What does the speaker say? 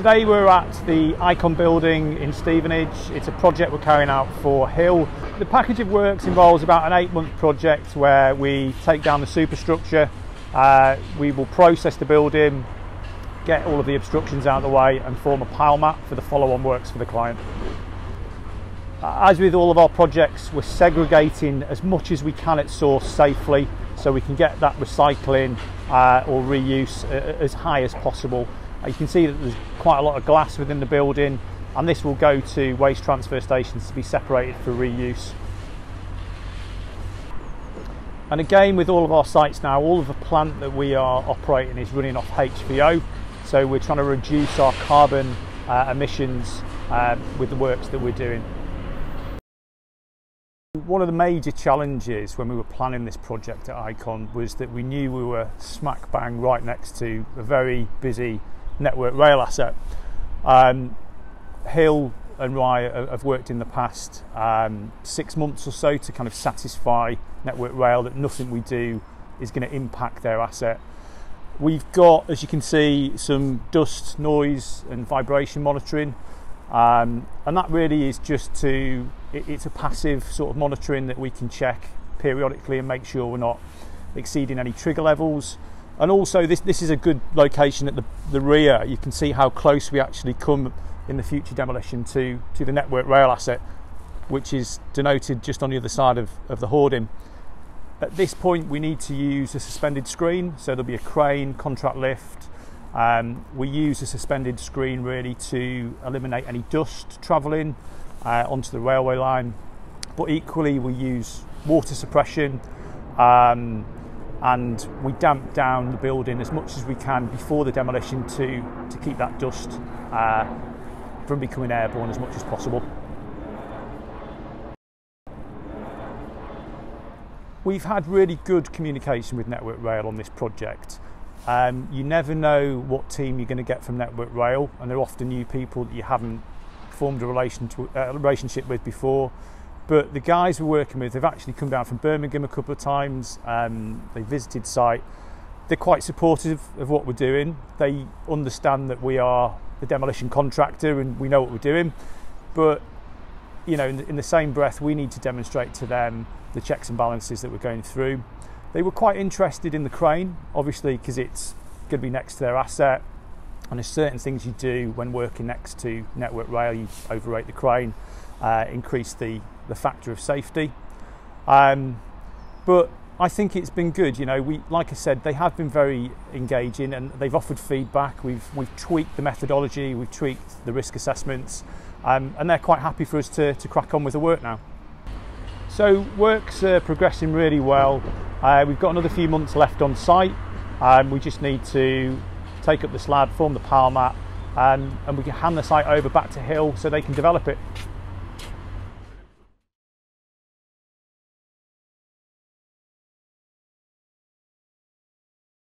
Today we're at the Icon building in Stevenage. It's a project we're carrying out for Hill. The package of works involves about an eight month project where we take down the superstructure, uh, we will process the building, get all of the obstructions out of the way and form a pile mat for the follow on works for the client. As with all of our projects, we're segregating as much as we can at source safely so we can get that recycling uh, or reuse uh, as high as possible. Uh, you can see that there's quite a lot of glass within the building and this will go to waste transfer stations to be separated for reuse. And again, with all of our sites now, all of the plant that we are operating is running off HVO. So we're trying to reduce our carbon uh, emissions uh, with the works that we're doing. One of the major challenges when we were planning this project at Icon was that we knew we were smack bang right next to a very busy network rail asset. Um, Hill and Rye have worked in the past um, six months or so to kind of satisfy Network Rail that nothing we do is going to impact their asset. We've got, as you can see, some dust, noise, and vibration monitoring, um, and that really is just to it, it's a passive sort of monitoring that we can check periodically and make sure we're not exceeding any trigger levels. And also, this this is a good location at the, the rear. You can see how close we actually come in the future demolition to, to the network rail asset, which is denoted just on the other side of, of the hoarding. At this point, we need to use a suspended screen, so there'll be a crane, contract lift. Um, we use a suspended screen really to eliminate any dust travelling uh, onto the railway line, but equally, we use water suppression. Um, and we damp down the building as much as we can before the demolition to, to keep that dust uh, from becoming airborne as much as possible. We've had really good communication with Network Rail on this project. Um, you never know what team you're going to get from Network Rail, and they're often new people that you haven't formed a relation to, uh, relationship with before. But the guys we're working with, they've actually come down from Birmingham a couple of times. Um, they visited site. They're quite supportive of what we're doing. They understand that we are the demolition contractor and we know what we're doing. But you know, in, in the same breath, we need to demonstrate to them the checks and balances that we're going through. They were quite interested in the crane, obviously, because it's going to be next to their asset. And there's certain things you do when working next to network rail. You overrate the crane, uh, increase the the factor of safety. Um, but I think it's been good. You know, we like I said, they have been very engaging and they've offered feedback. We've we've tweaked the methodology, we've tweaked the risk assessments, um, and they're quite happy for us to, to crack on with the work now. So work's uh, progressing really well. Uh, we've got another few months left on site. Um, we just need to take up the slab, form the pile mat, um, and we can hand the site over back to Hill so they can develop it.